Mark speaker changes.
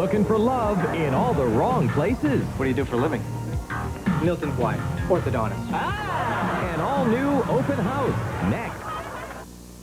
Speaker 1: looking for love in all the wrong places.
Speaker 2: What do you do for a living?
Speaker 3: Milton White, orthodontist.
Speaker 1: Ah! An all-new open house. Next.